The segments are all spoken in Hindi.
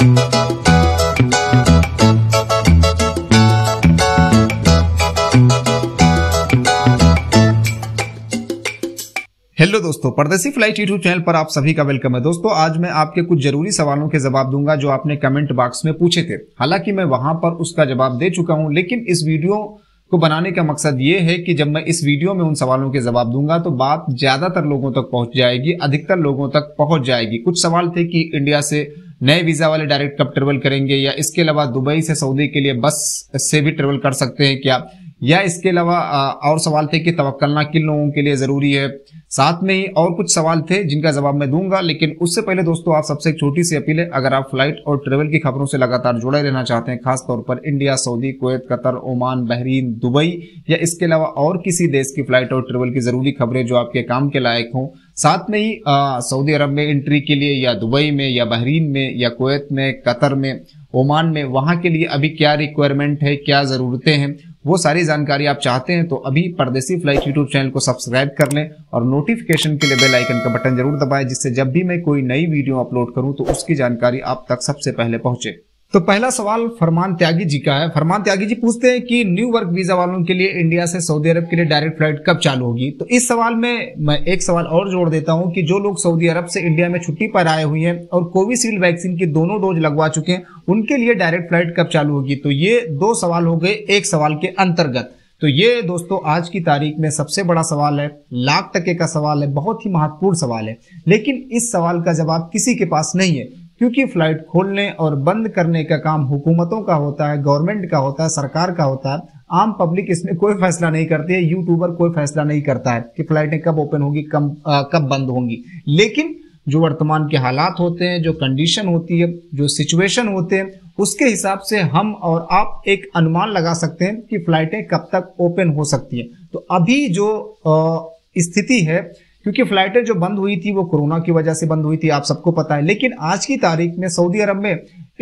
हेलो दोस्तों, परदेसी फ़्लाइट यूट्यूब चैनल पर आप सभी का वेलकम है। दोस्तों, आज मैं आपके कुछ ज़रूरी सवालों के जवाब दूँगा जो आपने कमेंट बॉक्स में पूछे थे। हालाँकि मैं वहाँ पर उसका जवाब दे चुका हूँ, लेकिन इस वीडियो को बनाने का मकसद ये है कि जब मैं इस वीडियो में उन सवालों के जवाब दूँगा तो बात ज़्यादातर लोगों तक पहुँच जाएगी, अधिकतर लोगों तक पहुँच जाएगी। कुछ सवाल थे कि इंडिया से नए वीज़ा वाले डायरेक्ट कब ट्रेवल करेंगे या इसके अलावा दुबई से सऊदी के लिए बस से भी ट्रेवल कर सकते हैं क्या? या इसके अलावा और सवाल थे कि तवक्लना किन लोगों के लिए ज़रूरी है? साथ में ही और कुछ सवाल थे जिनका जवाब मैं दूँगा, लेकिन उससे पहले दोस्तों, आप सबसे एक छोटी सी अपील है, अगर आप फ़्लाइट और ट्रेवल की खबरों से लगातार जुड़े रहना चाहते हैं, खासतौर पर India, Saudi, Kuwait, Qatar, Oman, Bahrain, Dubai, या इसके अलावा और किसी देश की फ़्लाइट और ट्रेवल की ज़रूरी खबरें जो आपके काम के लायक हों, साथ में ही सऊदी अरब में एंट्री के लिए, या दुबई में, या बहरीन में, या कुवैत में, कतर में, ओमान में, वहाँ के लिए अभी क्या रिक्वायरमेंट है, क्या जरूरतें हैं वो सारी जानकारी आप चाहते हैं तो अभी परदेसी फ़्लाइट यूट्यूब चैनल को सब्सक्राइब कर लें और नोटिफिकेशन के लिए बेल आइकन का बटन ज़रूर दबाएँ, जिससे जब भी मैं कोई नई वीडियो अपलोड करूँ तो उसकी जानकारी आप तक सबसे पहले पहुँचे। तो पहला सवाल फरमान त्यागी जी का है। फरमान त्यागी जी पूछते हैं कि न्यू वर्क वीज़ा वालों के लिए इंडिया से सऊदी अरब के लिए डायरेक्ट फ़्लाइट कब चालू होगी? तो इस सवाल में मैं एक सवाल और जोड़ देता हूँ कि जो लोग सऊदी अरब से इंडिया में छुट्टी पर आए हुए हैं और कोविशील्ड वैक्सीन की दोनों डोज लगवा चुके हैं, उनके लिए डायरेक्ट फ़्लाइट कब चालू होगी? तो ये दो सवाल हो गए एक सवाल के अंतर्गत। तो ये दोस्तों, आज की तारीख में सबसे बड़ा सवाल है, लाख टके का सवाल है, बहुत ही महत्वपूर्ण सवाल है। लेकिन इस सवाल का जवाब किसी के पास नहीं है। क्योंकि फ़्लाइट खोलने और बंद करने का काम हुकूमतों का होता है, गवर्नमेंट का होता है, सरकार का होता है। आम पब्लिक इसमें कोई फैसला नहीं करती है, यूट्यूबर कोई फैसला नहीं करता है कि फ्लाइटें कब ओपन होगी, कब कब बंद होंगी। लेकिन जो वर्तमान के हालात होते हैं, जो कंडीशन होती है, जो सिचुएशन होते हैं, उसके हिसाब से हम और आप एक अनुमान लगा सकते हैं कि फ्लाइटें कब तक ओपन हो सकती हैं। तो अभी जो स्थिति है क्योंकि फ्लाइटें जो बंद हुई थी वो कोरोना की वजह से बंद हुई थी, आप सबको पता है। लेकिन आज की तारीख में सऊदी अरब में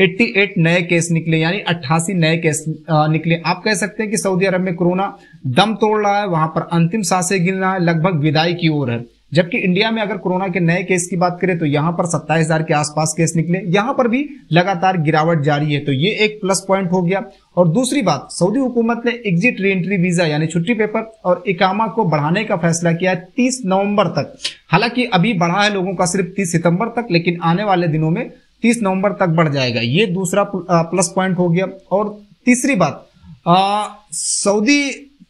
88 नए केस निकले, यानी 88 नए केस निकले। आप कह सकते हैं कि सऊदी अरब में कोरोना दम तोड़ रहा है, वहाँ पर अंतिम साँसें गिन रहा है, लगभग विदाई की ओर है। जबकि इंडिया में अगर कोरोना के नए केस की बात करें तो यहाँ पर सत्ताईस हज़ार के आसपास केस निकले। यहाँ पर भी लगातार गिरावट जारी है तो ये एक प्लस पॉइंट हो गया। और दूसरी बात, सऊदी हुकूमत ने एग्जिट री एंट्री वीज़ा यानी छुट्टी पेपर और इकामा को बढ़ाने का फैसला किया है तीस नवंबर तक। हालाँकि अभी बढ़ा है लोगों का सिर्फ़ तीस सितंबर तक, लेकिन आने वाले दिनों में तीस नवंबर तक बढ़ जाएगा। ये दूसरा प्लस पॉइंट हो गया। और तीसरी बात सऊदी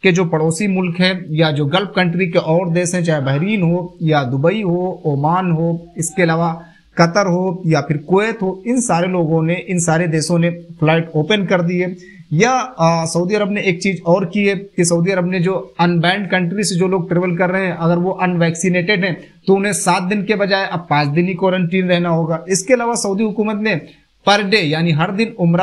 के जो पड़ोसी मुल्क हैं, या जो गल्फ कंट्री के और देश हैं, चाहे बहरीन हो, या दुबई हो, ओमान हो, इसके अलावा कतर हो, या फिर कुवैत हो, इन सारे लोगों ने, इन सारे देशों ने फ़्लाइट ओपन कर दी है। या सऊदी अरब ने एक चीज़ और की है कि सऊदी अरब ने जो अनबैंड कंट्री से जो लोग ट्रेवल कर रहे हैं, अगर वो अनवैक्सीनेटेड हैं तो उन्हें सात दिन के बजाय, अब पाँच दिन ही क्वारंटीन रहना होगा। इसके अलावा सऊदी हुकूमत ने पर डे, यानी हर दिन उम्र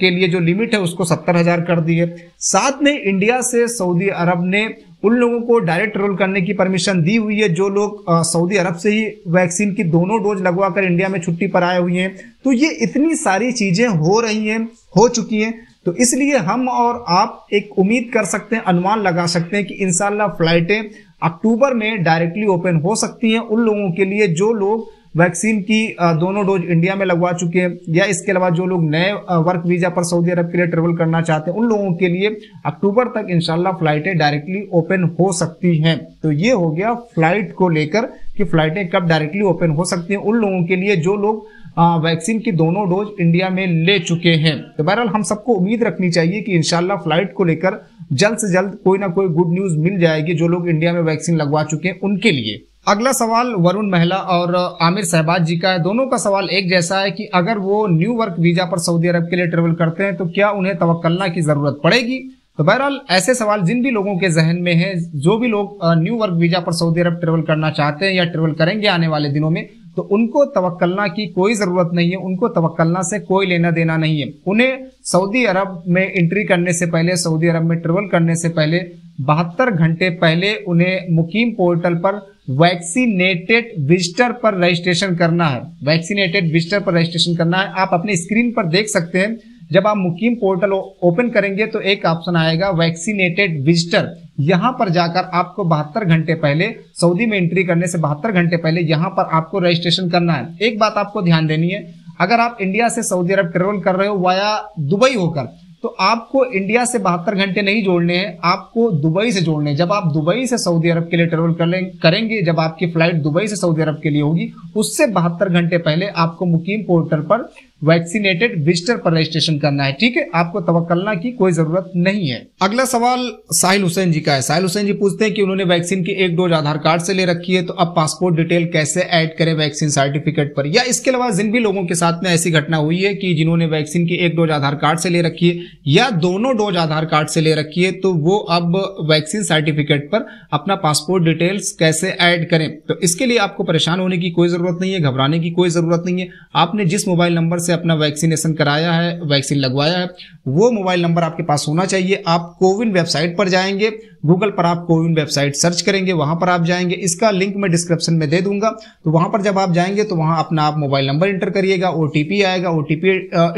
के लिए जो लिमिट है, उसको सत्तर हज़ार कर दी है साथ में इंडिया से सऊदी अरब ने उन लोगों को डायरेक्ट रोल करने की परमिशन दी हुई है, जो लोग सऊदी अरब से ही वैक्सीन की दोनों डोज लगवा कर इंडिया में छुट्टी पर आए हुए हैं। तो ये इतनी सारी चीज़ें हो रही हैं, हो चुकी हैं। तो इसलिए हम और आप एक उम्मीद कर सकते हैं, अनुमान लगा सकते हैं कि इंशाल्लाह फ्लाइटें अक्टूबर में डायरेक्टली ओपन हो सकती हैं उन लोगों के लिए जो लोग वैक्सीन की दोनों डोज इंडिया में लगवा चुके हैं। या इसके अलावा जो लोग नए वर्क वीज़ा पर सऊदी अरब के लिए ट्रेवल करना चाहते हैं, उन लोगों के लिए अक्टूबर तक इंशाल्लाह फ्लाइटें डायरेक्टली ओपन हो सकती हैं। तो ये हो गया फ़्लाइट को लेकर कि फ्लाइटें कब डायरेक्टली ओपन हो सकती हैं, उन लोगों के लिए जो लोग वैक्सीन की दोनों डोज इंडिया में ले चुके हैं। तो बहरहाल हम सबको उम्मीद रखनी चाहिए कि इंशाल्लाह फ़्लाइट को लेकर जल्द से जल्द कोई ना कोई गुड न्यूज़ मिल जाएगी जो लोग इंडिया में वैक्सीन लगवा चुके हैं उनके लिए। अगला सवाल वरुण महला और आमिर सहबाज जी का है। दोनों का सवाल एक जैसा है कि अगर वो न्यू वर्क वीज़ा पर सऊदी अरब के लिए ट्रेवल करते हैं तो क्या उन्हें तवक्लना की ज़रूरत पड़ेगी? तो बहरहाल, ऐसे सवाल जिन भी लोगों के जहन में है, जो भी लोग न्यू वर्क वीज़ा पर सऊदी अरब ट्रेवल करना चाहते हैं या ट्रेवल करेंगे आने वाले दिनों में तो उनको तवक्लना की कोई ज़रूरत नहीं है, उनको तवक्लना से कोई लेना देना नहीं है। उन्हें सऊदी अरब में एंट्री करने से पहले, सऊदी अरब में ट्रेवल करने से पहले, बहत्तर घंटे पहले उन्हें मुकीम पोर्टल पर वैक्सीनेटेड विजिटर पर रजिस्ट्रेशन करना है। वैक्सीनेटेड विजिटर पर रजिस्ट्रेशन करना है। आप अपने स्क्रीन पर देख सकते हैं, जब आप मुकीम पोर्टल ओपन करेंगे तो एक ऑप्शन आएगा वैक्सीनेटेड विजिटर यहाँ पर जाकर आपको बहत्तर घंटे पहले, सऊदी में एंट्री करने से बहत्तर घंटे पहले यहाँ पर आपको रजिस्ट्रेशन करना है। एक बात आपको ध्यान देनी है, अगर आप इंडिया से सऊदी अरब ट्रेवल कर रहे हो वाया दुबई होकर तो आपको इंडिया से बहत्तर घंटे नहीं जोड़ने हैं, आपको दुबई से जोड़ने हैं। जब आप दुबई से सऊदी अरब के लिए ट्रेवल कर, करेंगे, जब आपकी फ़्लाइट दुबई से सऊदी अरब के लिए होगी, उससे बहत्तर घंटे पहले आपको मुकीम पोर्टल पर वैक्सीनेटेड विजिटर पर रजिस्ट्रेशन करना है। ठीक है? आपको तवक्लना की कोई ज़रूरत नहीं है। अगला सवाल साहिल हुसैन जी का है। साहिल हुसैन जी पूछते हैं कि उन्होंने वैक्सीन की एक डोज आधार कार्ड से ले रखी है तो अब पासपोर्ट डिटेल कैसे ऐड करें वैक्सीन सर्टिफिकेट पर? या इसके अलावा जिन भी लोगों के साथ में ऐसी घटना हुई है कि जिन्होंने वैक्सीन की एक डोज आधार कार्ड से ले रखी है, या दोनों डोज आधार कार्ड से ले रखी है तो वो अब वैक्सीन सर्टिफिकेट पर अपना पासपोर्ट डिटेल्स कैसे ऐड करें? तो इसके लिए आपको परेशान होने की कोई ज़रूरत नहीं है, घबराने की कोई ज़रूरत नहीं है। आपने जिस मोबाइल नंबर से से अपना वैक्सीनेशन कराया है, वैक्सीन लगवाया है, वो मोबाइल नंबर आपके पास होना चाहिए। आप कोविन वेबसाइट पर जाएँगे, गूगल पर आप कोविन वेबसाइट सर्च करेंगे, वहाँ पर आप जाएँगे। इसका लिंक मैं डिस्क्रिप्शन में दे दूँगा। तो वहाँ पर जब आप जाएँगे तो वहाँ अपना आप मोबाइल नंबर इंटर करिएगा, ओटीपी आएगा, ओटीपी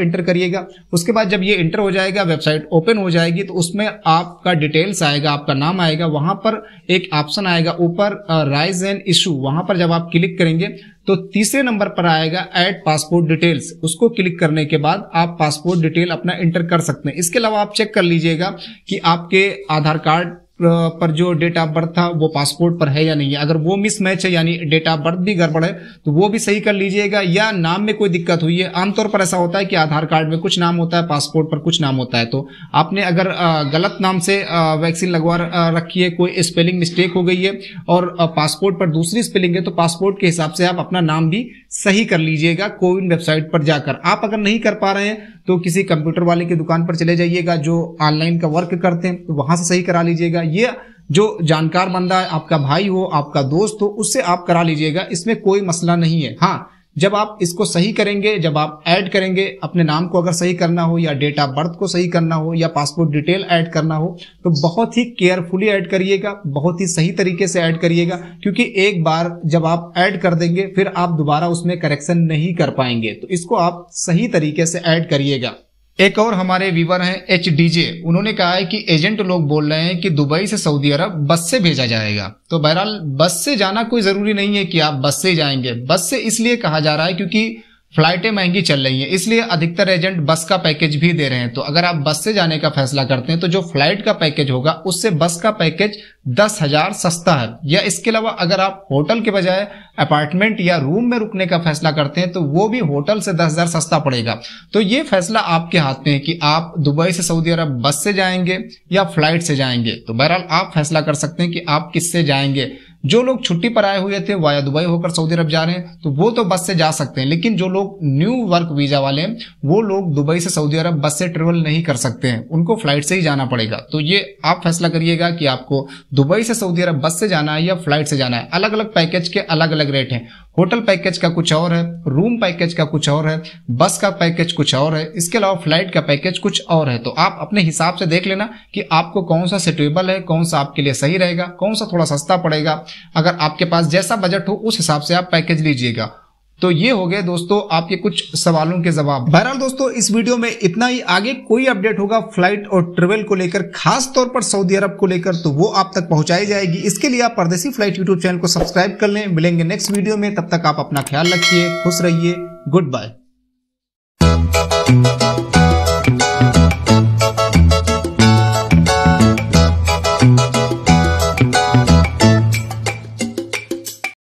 इंटर करिएगा। उसके बाद जब ये इंटर हो जाएगा, वेबसाइट ओपन हो जाएगी तो उसमें आपका डिटेल्स आएगा, आपका नाम आएगा, वहाँ पर एक ऑप्शन आएगा, ऊपर राइज एंड इशू, वहाँ पर जब आप क्लिक करेंगे तो तीसरे नंबर पर आएगा ऐड पासपोर्ट डिटेल्स उसको क्लिक करने के बाद आप पासपोर्ट डिटेल अपना एंटर कर सकते हैं। इसके अलावा आप चेक कर लीजिएगा कि आपके आधार कार्ड पर जो डेट ऑफ़ बर्थ था, वो पासपोर्ट पर है या नहीं है? अगर वो मिस मैच है, यानी डेट ऑफ़ बर्थ भी गड़बड़ है तो वो भी सही कर लीजिएगा, या नाम में कोई दिक्कत हुई है? आमतौर पर ऐसा होता है कि आधार कार्ड में कुछ नाम होता है पासपोर्ट पर कुछ नाम होता है। तो आपने अगर गलत नाम से वैक्सीन लगवा रखी है, कोई स्पेलिंग मिस्टेक हो गई है, और पासपोर्ट पर दूसरी स्पेलिंग है तो पासपोर्ट के हिसाब से आप अपना नाम भी सही कर लीजिएगा, कोविन वेबसाइट पर जाकर। आप अगर नहीं कर पा रहे हैं तो किसी कंप्यूटर वाले की दुकान पर चले जाइएगा, जो ऑनलाइन का वर्क करते हैं तो वहाँ से सही करा लीजिएगा। ये जो जानकार बंदा है, आपका भाई हो, आपका दोस्त हो, उससे आप करा लीजिएगा, इसमें कोई मसला नहीं है। हाँ जब आप इसको सही करेंगे, जब आप ऐड करेंगे, अपने नाम को अगर सही करना हो या डेट ऑफ़ बर्थ को सही करना हो या पासपोर्ट डिटेल ऐड करना हो तो बहुत ही केयरफुली ऐड करिएगा, बहुत ही सही तरीके से ऐड करिएगा, क्योंकि एक बार जब आप ऐड कर देंगे, फिर आप दोबारा उसमें करेक्शन नहीं कर पाएँगे। तो इसको आप सही तरीके से ऐड करिएगा। एक और हमारे वीवर हैं एच डीजे उन्होंने कहा है कि एजेंट लोग बोल रहे हैं कि दुबई से सऊदी अरब बस से भेजा जाएगा। तो बहरहाल, बस से जाना कोई ज़रूरी नहीं है कि आप बस से जाएँगे। बस से इसलिए कहा जा रहा है क्योंकि फ्लाइटें महँगी चल रही हैं, इसलिए अधिकतर एजेंट बस का पैकेज भी दे रहे हैं। तो अगर आप बस से जाने का फैसला करते हैं तो जो फ़्लाइट का पैकेज होगा, उससे बस का पैकेज दस हज़ार सस्ता है। या इसके अलावा अगर आप होटल के बजाय अपार्टमेंट या रूम में रुकने का फैसला करते हैं तो वो भी होटल से दस हज़ार सस्ता पड़ेगा। तो ये फैसला आपके हाथ में है कि आप दुबई से सऊदी अरब बस से जाएँगे या फ़्लाइट से जाएँगे। तो बहरहाल, आप फैसला कर सकते हैं कि आप किससे जाएँगे। जो लोग छुट्टी पर आए हुए थे, वाया दुबई होकर सऊदी अरब जा रहे हैं तो वो तो बस से जा सकते हैं, लेकिन जो लोग न्यू वर्क वीज़ा वाले हैं, वो लोग दुबई से सऊदी अरब बस से ट्रेवल नहीं कर सकते हैं। उनको फ़्लाइट से ही जाना पड़ेगा। तो ये आप फैसला करिएगा कि आपको दुबई से सऊदी अरब बस से जाना है या फ़्लाइट से जाना है। अलग अलग पैकेज के अलग अलग रेट हैं। होटल पैकेज का कुछ और है, रूम पैकेज का कुछ और है, बस का पैकेज कुछ और है, इसके अलावा फ़्लाइट का पैकेज कुछ और है। तो आप अपने हिसाब से देख लेना कि आपको कौन सा सिटेबल है, कौन सा आपके लिए सही रहेगा, कौन सा थोड़ा सस्ता पड़ेगा। अगर आपके पास जैसा बजट हो, उस हिसाब से आप पैकेज लीजिएगा। तो ये हो गया दोस्तों आपके कुछ सवालों के जवाब। बहरहाल दोस्तों, इस वीडियो में इतना ही। आगे कोई अपडेट होगा फ़्लाइट और ट्रेवल को लेकर, खास तौर पर सऊदी अरब को लेकर तो वो आप तक पहुंचाई जाएगी। इसके लिए आप परदेसी फ़्लाइट यूट्यूब चैनल को सब्सक्राइब कर लें। मिलेंगे नेक्स्ट वीडियो में। तब तक आप अपना ख्याल रखिए, खुश रहिए। Good bye.